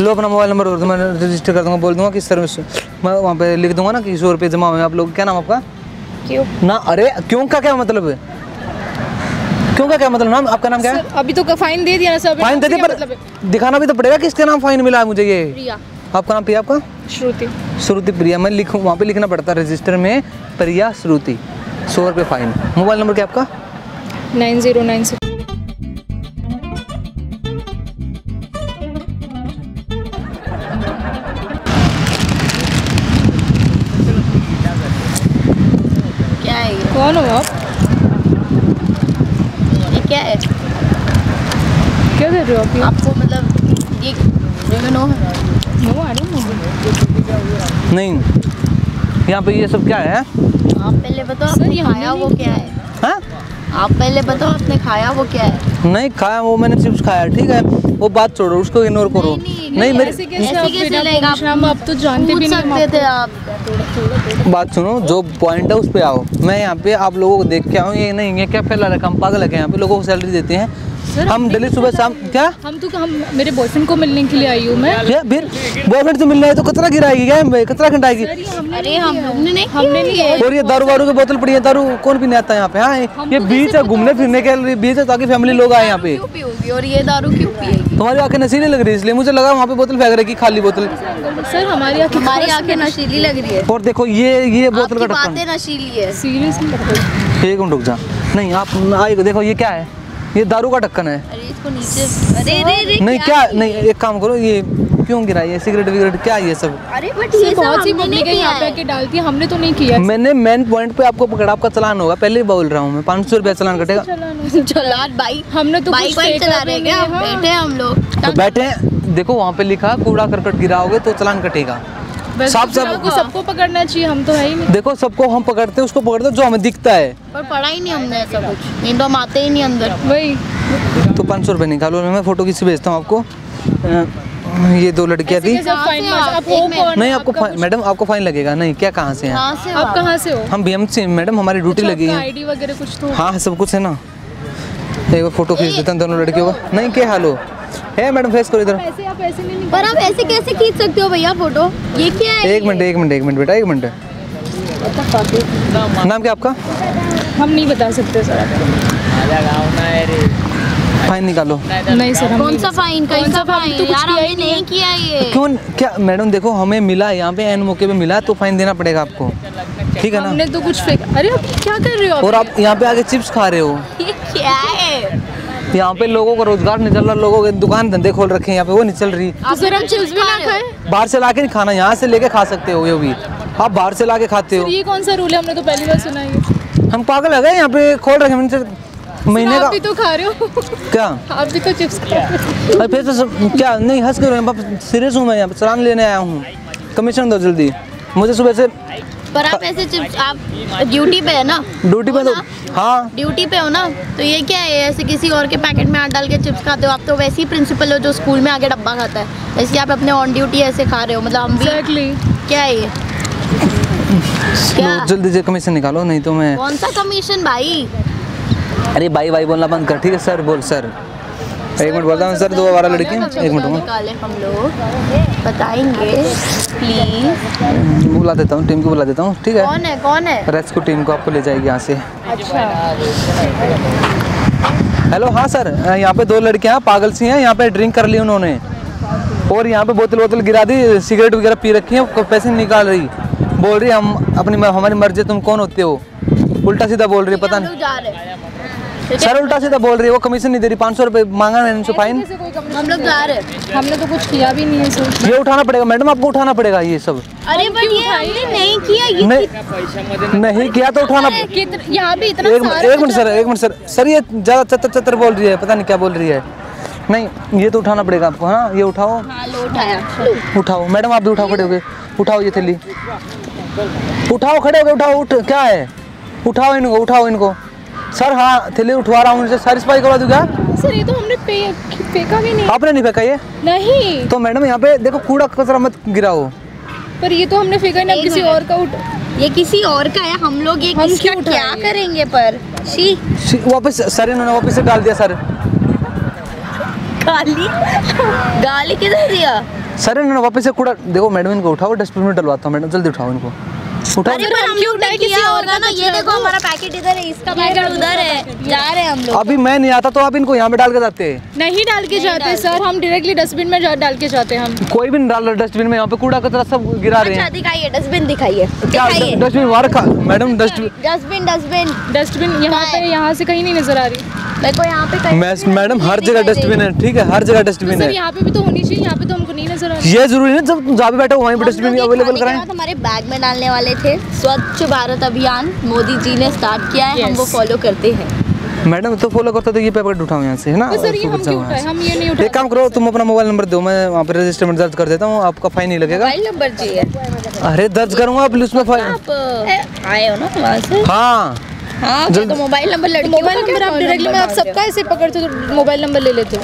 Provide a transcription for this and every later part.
लो अपना mobile number और मैं रजिस्टर कर दूँगा बोल दूँगा कि सर मैं वहाँ पे लिख दूँगा ना कि सौ रुपये जमा हुए आप लोग। क्या नाम आपका? क्यों? ना अरे क्यों? का क्या मतलब? है क्यों का क्या मतलब? नाम आपका नाम क्या है? अभी तो फाइन दे दिया ना सर फाइन दे दिया मतलब पर दिखाना भी तो पड़ेगा किसके नाम फाइन मिला है मुझे ये। प्रिया। आपका नाम प्रिया आपका? श्रुति। श्रुति प्रिया मैं लिखूँ वहाँ पे लिखना पड़ता है रजिस्टर में प्रिया श्रुति। सौ रुपये फाइन मोबाइल नंबर क्या आपका? नाइन ज़ीरो नाइन सिक्स कर रहे हो आप? आपको मतलब ये है? नो आई डोंट नो नहीं। यहाँ पे ये सब क्या है? आप पहले बताओ आपने खाया वो क्या है? हाँ? आप पहले बताओ आपने खाया वो क्या है? नहीं खाया वो मैंने चिप्स खाया ठीक है? वो बात छोड़ो उसको इग्नोर करो। नहीं, नहीं मेरी ऐसे कैसे ऐसे कैसे अब तो जानते भी नहीं सकते थे आप। बात सुनो जो पॉइंट है उस पे आओ। मैं यहाँ पे आप लोगों को देख के आऊँ ये नहीं है क्या फैला रखा हम पागल है यहाँ पे लोगों को सैलरी देते हैं। सर, हम डेली सुबह शाम क्या? हम तो हम मेरे बॉयफ्रेंड को मिलने के लिए आई हूँ मैं। क्या? फिर? बॉयफ्रेंड से मिलना है तो कचरा गिराएगी क्या? भाई कचरा सर, अरे हम हमने नहीं हमने नहीं और ये दारू वारू की बोतल पड़ी है दारू। कौन पीने आता है यहाँ पे हाँ? ये बीच है घूमने फिरने के लिए बीच है ताकि फैमिली लोग आए यहाँ पे। और ये दारू क्यों पिएगी? तुम्हारी आँखें नशीली लग रही है इसलिए मुझे लगा वहाँ पे बोतल फेंक रही खाली बोतल। सर हमारी आँखें हमारी आँखें नशीली लग रही है और देखो ये ये बोतल का ढक्कन नशीली है। सीरियसली एक मिनट रुक जा। नहीं आप आइए देखो ये क्या है? ये दारू का ढक्कन है। अरे इसको नीचे अरे नहीं क्या नहीं एक काम करो ये क्यों गिरा ये सिगरेट विगरेट क्या है ये सब? अरे बट ये बहुत सी हमने नहीं पब्लिक यहाँ पे डालती है हमने तो नहीं किया। मैंने मेन पॉइंट पे आपको पकड़ा आपका चलान होगा। पहले ही बोल रहा हूँ मैं पाँच सौ रुपया चलान कटेगा। चलान बाइक हमने तो बाइक कुछ चला रहे नहीं क्या? है। बैठे हम लोग। बैठे देखो वहाँ पे लिखा कूड़ा करकट गिराओगे तो चलान कटेगा। साफ़ तो साफ़ को सबको पकड़ना चाहिए हम तो है ही नहीं। देखो सबको हम पकड़ते हैं उसको पकड़ते हैं जो हमें दिखता है। पर पढ़ा ही नहीं हमने ऐसा कुछ। नहीं तो हम आते ही नहीं अंदर। वही। तो पाँच सौ रुपये निकालो मैं फ़ोटो किसी भेजता हूँ आपको। ये दो लड़कियाँ थी। आप हो नहीं आपको मैडम आपको फाइन लगेगा। नहीं क्या कहाँ से हैं? हो आप? कहाँ से हो? हम बी से मैडम हमारी ड्यूटी लगी है। आईडी वगैरह कुछ तो। हाँ सब कुछ है ना। एक बार फ़ोटो खींच देते हैं दोनों लड़कियों का। नहीं क्या हाल हो? है मैडम फेस करो इधर। ऐसे आप ऐसे नहीं पर आप ऐसे कैसे खींच सकते हो भैया फ़ोटो? ये क्या है एक मिनट एक मिनट एक मिनट बेटा एक मिनट। नाम क्या आपका? हम नहीं बता सकते सर। फाइन निकालो। नहीं सर कौन सा फाइन कौन कौन सा फाइन? तो यार हमने नहीं। नहीं किया ये। क्यों क्या मैडम देखो हमें मिला यहाँ पे एन मौके पे मिला तो फाइन देना पड़ेगा आपको। ठीक है ना? हमने तो कुछ फेंका अरे आप क्या कर रहे हो और आप? यहाँ पे आके चिप्स खा रहे हो। ये क्या है? यहाँ पे लोगों का रोज़गार नहीं चल रहा लोगों के दुकान धंधे खोल रखे हैं यहाँ पे वो नहीं चल रही। तो बाहर से लाके नहीं खाना यहाँ से लेके खा सकते हो ये भी आप बाहर से ला के खाते हो। ये कौन सा रूल है? हमने तो पहली बार सुना है हम पागल है गए यहाँ पे खोल रखे हैं हमने महीने का भी तो खा रहे हो। क्या? आप भी तो चिप्स खा रहे हो। फिर तो क्या नहीं हंस कर सीरियस हूँ? मैं यहाँ पे चलान लेने आया हूँ। कमीशन दो जल्दी। मुझे सुबह से पर आप ऐसे चिप्स आप ड्यूटी पे है ना? ड्यूटी पे तो हाँ। ड्यूटी पे हो ना? तो ये क्या है ऐसे किसी और के पैकेट में हाथ डाल के चिप्स खाते हो? आप तो वैसे ही प्रिंसिपल हो जो स्कूल में आगे डब्बा खाता है। ऐसे आप अपने ऑन ड्यूटी ऐसे खा रहे हो मतलब हम भी एग्जैक्टली क्या है ये? क्या? जल्दी से कमीशन निकालो नहीं तो मैं कौन सा कमीशन भाई? अरे भाई भाई बोलना बंद कर ठीक है सर बोल सर एक मिनट बोलता हूँ सर दो बारह लड़की एक मिनट निकाले हम लोग बताएँगे प्लीज़ बुला देता हूँ टीम को बुला देता हूँ ठीक है? कौन है कौन है? रेस्क्यू टीम को आपको ले जाएगी यहाँ से। अच्छा। हेलो हाँ सर यहाँ पे दो लड़कियाँ पागल सी हैं यहाँ पे ड्रिंक कर ली उन्होंने। और यहाँ पे बोतल बोतल गिरा दी सिगरेट वगैरह पी रखी है पैसे निकाल रही। बोल रही हम अपनी हमारी मर्ज़ी तुम कौन होते हो? उल्टा सीधा बोल रही है पता नहीं। सर उल्टा सीधा बोल रही है वो कमीशन नहीं दे रही पाँच सौ रुपये मांगा मैंने उनसे फाइन हम लोग जा रहे हैं। हमने तो कुछ किया भी नहीं है सर। ये उठाना पड़ेगा मैडम आपको उठाना पड़ेगा ये सब। अरे बट ये हमने नहीं किया ये नहीं नहीं किया तो उठाना यहाँ भी इतना एक मिनट सर एक मिनट सर सर। ये ज़्यादा चतर चतर बोल रही है पता नहीं क्या बोल रही है। नहीं ये तो उठाना पड़ेगा आपको हाँ ये उठाओ। हाँ उठाओ मैडम आप भी उठाओ खड़े हो गए उठाओ ये थैली। उठाओ खड़े हो गए उठाओ उठ क्या है? उठाओ इनको उठाओ इनको। सर हाँ थैली उठवा रहा हूँ इनसे सारी सफ़ाई करवा दूँ क्या? सर ये तो हमने पे, फेंका भी नहीं। आपने नहीं फेंका ये? नहीं। तो मैडम यहाँ पे देखो कूड़ा कचरा मत गिराओ। पर ये तो हमने फेंका नहीं किसी और का उठ ये किसी और का है हम लोग ये हम किसका क्यों क्या करेंगे पर? शी। शी- वापस सर इन्होंने वापस से डाल दिया सर। गाली? गाली किधर दिया? सर इन्होंने वापस से कूड़ा देखो मैडम इनको उठाओ डस्टबिन में डलवाता हूँ मैडम जल्दी उठाओ इनको। अरे पर हम लोग ने किया होगा ना ये देखो हमारा पैकेट इधर है इसका पैकेट उधर है जा रहे हैं हम लोग। अभी मैं नहीं आता तो आप इनको यहाँ पे डाल के जाते। हैं नहीं डाल के जाते सर हम डायरेक्टली डस्टबिन में डाल के जाते हैं हम। कोई भी नहीं डाल रहा डस्टबिन में यहाँ पे कूड़ा कचरा सब गिरा रहे अच्छा हैं। दिखाइए डस्टबिन दिखाइए। डस्टबिन वहाँ रखा? Madam dustbin dustbin dustbin dustbin यहाँ पे यहाँ से कहीं नहीं नज़र आ रही। मेरे को यहाँ पे मैडम हर जगह डस्टबिन है। ठीक है हर जगह डस्टबिन है। यहाँ पे भी तो होनी चाहिए यहाँ पे तो हमको नहीं ये ज़रूरी है जब तुम जहाँ पे बैठे हो वहीं पे हम डस्टबिन अवेलेबल कराएँ। हमारे बैग में डालने वाले थे स्वच्छ भारत अभियान मोदी जी ने स्टार्ट किया है हम वो फॉलो करते हैं। मैडम तो फॉलो करते तो ये पेपर उठाओ यहाँ से है ना? तो सर ये हम क्यों उठाए? हम ये नहीं एक काम करो तुम अपना मोबाइल नंबर दो मैं वहाँ पे रजिस्टर में दर्ज कर देता हूँ आपका फाइन नहीं लगेगा। मोबाइल नंबर चाहिए अरे दर्ज करूँगा आप उसमें फाइन आप आए हो ना वहाँ से? हाँ। हाँ तो मोबाइल नंबर लड़की मोबाइल नंबर आप डायरेक्टली number आप सबका ऐसे पकड़ते हो तो मोबाइल नंबर ले लेते हो।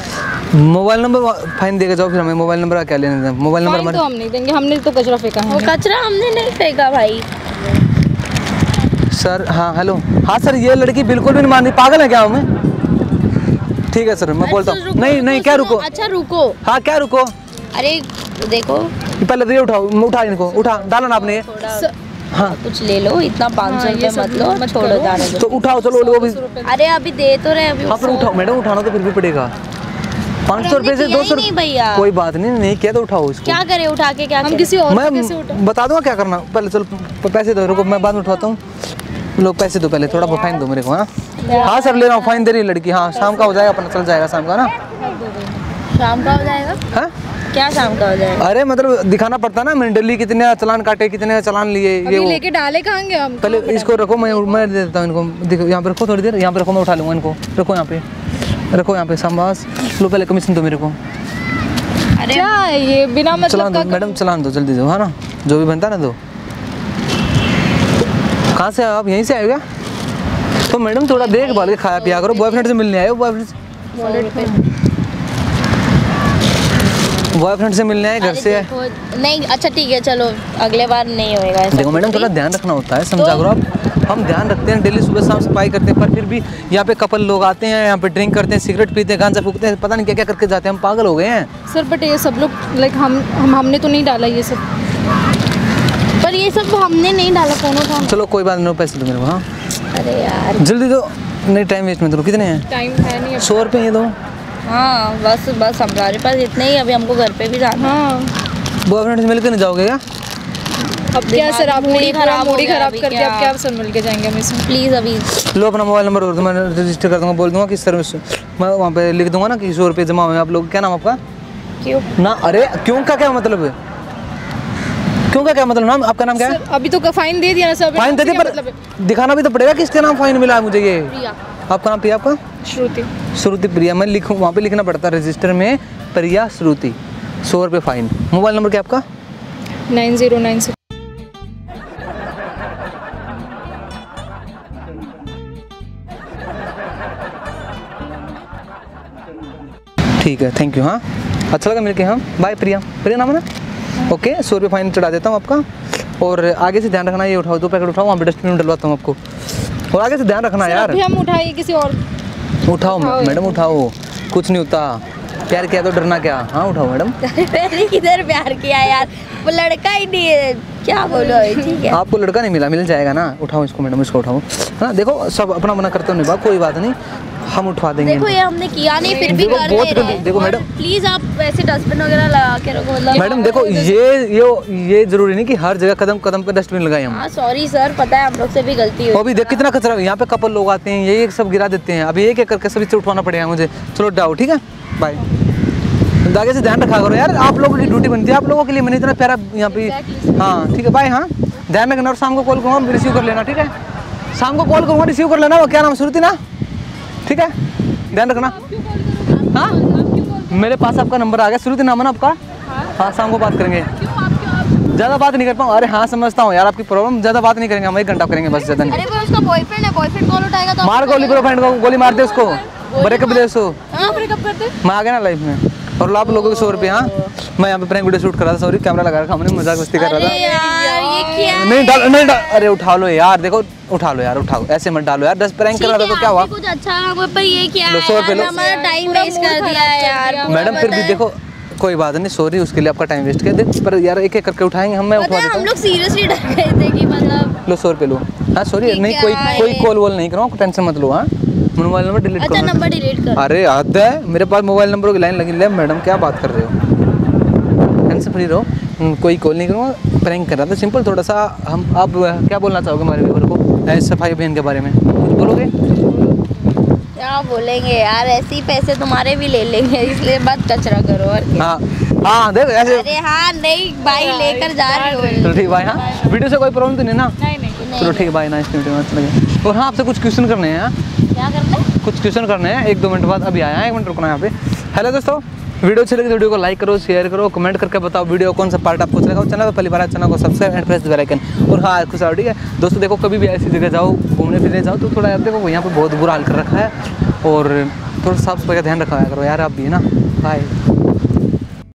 मोबाइल नंबर फाइन देके जाओ फिर हमें मोबाइल नंबर क्या लेने दें मोबाइल नंबर फाइन तो हम नहीं देंगे हमने तो कचरा फेंका है। कचरा हमने नहीं फेंका भाई। सर हाँ हेलो। हाँ सर ये लड़की बिल्कुल भी नहीं मानती। पागल है क्या हूँ मैं ठीक है सर मैं बोलता हूँ। रुको, नहीं नहीं क्या रुको? अच्छा रुको। हाँ क्या रुको? अरे देखो। पहले तो ये उठाओ उठा इनको उठा डाला ना आपने ये। हाँ। कुछ ले लो इतना पाँच सौ हाँ, रुपये मत लो मत छोड़ो तो उठाओ चलो वो भी अरे अभी दे तो रहे अभी हाँ पर उठाओ मैडम उठाना तो फिर भी पड़ेगा। पाँच सौ रुपये से दो सौ नहीं भैया। कोई बात नहीं नहीं किया तो उठाओ इसको। क्या करे उठा के क्या हम किसी और को मैं बता दूँगा क्या करना। पहले चलो पैसे दो रुको मैं बाद में उठवाता हूँ। लो पैसे दो पहले थोड़ा फाइन दो मेरे को हाँ? हाँ सर ले रहा हूँ फाइन दे रही लड़की हाँ शाम का हो जाएगा अपना चल जाएगा शाम का ना? शाम का हो जाएगा? हाँ? क्या शाम का हो जाएगा? अरे मतलब दिखाना पड़ता ना मैंने डेली कितने चलान काटे कितने चलान लिए ये लेके डाले कहाँगे हम? पहले इसको रखो मैं मैं दे देता हूँ इनको। देखो यहाँ पे रखो थोड़ी देर यहाँ पे रखो मैं उठा लूँगा इनको। रखो यहाँ पे। रखो यहाँ पे संभास लो पहले कमीशन दो मेरे को। अरे क्या ये? बिना चलान मतलब दो का मैडम चलान दो जल्दी दो हाँ ना? जो भी बनता है ना दो। कहाँ से आए आप? यहीं से आए क्या? तो मैडम थोड़ा देखभाल के खाया पिया करो। बॉयफ्रेंड से मिलने आए हो बॉयफ्रेंड से? बॉयफ्रेंड से मिलने आए घर से नहीं अच्छा ठीक है चलो अगले बार नहीं होएगा देखो मैडम थोड़ा ध्यान रखना होता है समझा करो आप। हम ध्यान रखते हैं डेली सुबह शाम सफ़ाई करते हैं पर फिर भी यहाँ पे कपल लोग आते हैं यहाँ पे ड्रिंक करते हैं सिगरेट पीते हैं गांजा फूकते हैं पता नहीं क्या क्या करके जाते हैं हम पागल हो गए हैं। सर बट ये सब लोग लाइक हम हम हमने तो नहीं डाला ये सब। पर ये सब हमने नहीं डाला कौन था चलो कोई बात नहीं पैसे दो मेरे को हाँ। अरे यार। जल्दी दो नहीं टाइम वेस्ट मत करो कितने हैं? टाइम है नहीं सौ रुपये ये दो। हाँ बस बस हमारे पास इतने ही अभी हमको घर पे भी जाना है। हाँ बॉयफ्रेंड से मिल के नहीं जाओगे क्या? अब क्या सर आपने खराब मूड खराब अभी कर दिया क्या? अब क्या सर मिल के जाएँगे हम इसमें प्लीज़ अभी। लो अपना मोबाइल नंबर और मैं रजिस्टर कर दूँगा बोल दूँगा कि सर मैं वहाँ पे लिख दूँगा ना कि सौ रुपये जमा हुए आप लोग। क्या नाम आपका? क्यों? ना अरे क्यों? का क्या मतलब? है क्यों का क्या मतलब? नाम आपका नाम क्या है? अभी तो फाइन दे दिया ना सर फाइन दे दिया मतलब पर दिखाना भी तो पड़ेगा किसके नाम फाइन मिला है मुझे ये। प्रिया। आपका नाम प्रिया आपका? श्रुति। श्रुति प्रिया मैं लिखूँ वहाँ पे लिखना पड़ता है रजिस्टर में प्रिया श्रुति। सौ रुपये फाइन मोबाइल नंबर क्या आपका? Nine zero nine six. ठीक है थैंक यू हाँ। अच्छा लगा मिलके हाँ। बाय प्रिया। प्रिया नाम है ना? ओके सौ रुपये फाइन चढ़ा देता हूँ आपका। और आगे से ध्यान रखना ये उठाओ दो पैकेट उठाओ वहाँ पे डस्टबिन में डलवाता हूँ आपको। और आगे से ध्यान रखना यार। हम उठाइए किसी और। उठाओ मैडम उठाओ। कुछ नहीं होता। प्यार किया तो डरना क्या? हाँ उठाओ मैडम। किधर प्यार किया यार? वो लड़का ही नहीं है। क्या बोलो ठीक है। आपको लड़का नहीं मिला मिल जाएगा ना। उठाओ इसको मैडम इसको उठाओ। है ना? देखो सब अपना मना करते हो निभा कोई बात नहीं। हम उठवा देंगे देखो ये हमने किया नहीं फिर भी कर बहुत रहे। हैं देखो मैडम। प्लीज़ आप वैसे डस्टबिन वगैरह लगा के रखो मतलब। मैडम देखो ये ये ये ज़रूरी नहीं कि हर जगह कदम कदम पे डस्टबिन लगाए हम। हाँ सॉरी सर पता है हम लोग से भी गलती हुई। अभी देख कितना कचरा यहाँ पे कपल लोग आते हैं ये सब गिरा देते हैं। अभी एक एक करके सभी से उठवाना पड़ेगा मुझे? चलो जाओ ठीक है? बाय आगे से ध्यान रखा करो यार आप लोगों की ड्यूटी बनती है आप लोगों के लिए मैंने इतना प्यारा यहाँ पे हाँ ठीक है बाय हाँ। ध्यान रखना और शाम को कॉल करूँगा रिसीव कर लेना ठीक है? शाम को कॉल करूँगा रिसीव कर लेना वो क्या नाम श्रुति ना? ठीक है? ध्यान रखना। हाँ? मेरे पास आपका नंबर आ गया श्रुति नाम है ना आपका? हाँ। शाम को बात करेंगे। ज़्यादा बात नहीं कर पाऊँ। अरे हाँ समझता हूँ यार आपकी प्रॉब्लम ज़्यादा बात नहीं करेंगे हम एक घंटा करेंगे बस ज़्यादा नहीं। है तो मार गोली को गोली मार दे उसको। ब्रेकअप दे उसको। मैं आ गया ना लाइफ में। और आप लोगों के सौ रुपये हाँ? मैं यहाँ पे प्रैंक वीडियो शूट कर रहा था सॉरी कैमरा लगा रखा हमने मज़ाक मस्ती कर रहा अरे यार ये था नहीं डाल नहीं डाल अरे उठा लो यार देखो उठा लो यार उठाओ ऐसे मत डालो यार दस प्रैंक कर रहा था तो क्या हुआ? कुछ अच्छा पर ये क्या लो, है सौ लो। टाइम वेस्ट कर दिया यार मैडम फिर भी देखो कोई बात नहीं सॉरी उसके लिए आपका टाइम वेस्ट कर दे पर यार एक एक करके उठाएँगे हम मैं उठवा देता हम लोग सीरियसली डर गए थे कि मतलब लो सौ रुपये लो हाँ सॉरी नहीं कोई कोई कॉल वॉल नहीं करो टेंशन मत लो हाँ? मोबाइल नंबर डिलीट अच्छा नंबर डिलीट कर अरे हद है मेरे पास मोबाइल नंबर की लाइन लगी ले मैडम क्या बात कर रहे हो? टेंशन फ्री रहो। हम्म, कोई कॉल नहीं करूँगा प्रैंक कर रहा था। सिंपल थोड़ा सा हम आप क्या बोलना चाहोगे हमारे व्यूवर को? सफ़ाई अभियान के बारे में? कुछ बोलोगे? क्या बोलेंगे यार ऐसे ही पैसे तुम्हारे भी ले लेंगे इसलिए मत कचरा करो और क्या। हाँ हाँ देख ऐसे अरे हाँ नहीं भाई लेकर जा रही हो। चलो ठीक भाई हाँ। वीडियो से कोई प्रॉब्लम तो नहीं ना? नहीं नहीं। चलो ठीक है भाई वीडियो में अच्छा लगे। और हाँ आपसे कुछ क्वेश्चन करने हैं हाँ? क्या करने कुछ क्वेश्चन करने हैं एक दो मिनट बाद अभी आया है एक मिनट रुकना है यहाँ पे। हेलो दोस्तों। वीडियो अच्छी लगी तो वीडियो को लाइक करो शेयर करो कमेंट करके बताओ वीडियो कौन सा पार्ट आपको अच्छा लगा चैनल पहली बार चैनल को subscribe and press bell icon और हाँ खुश आओ ठीक है? दोस्तों, देखो, कभी भी ऐसी जगह जाओ, घूमने फिरने जाओ तो थोड़ा यार देखो, यहाँ पर बहुत बुरा हाल कर रखा है। और थोड़ा साफ़ सफ़ाई का ध्यान रखा करो यार आप भी है ना बाय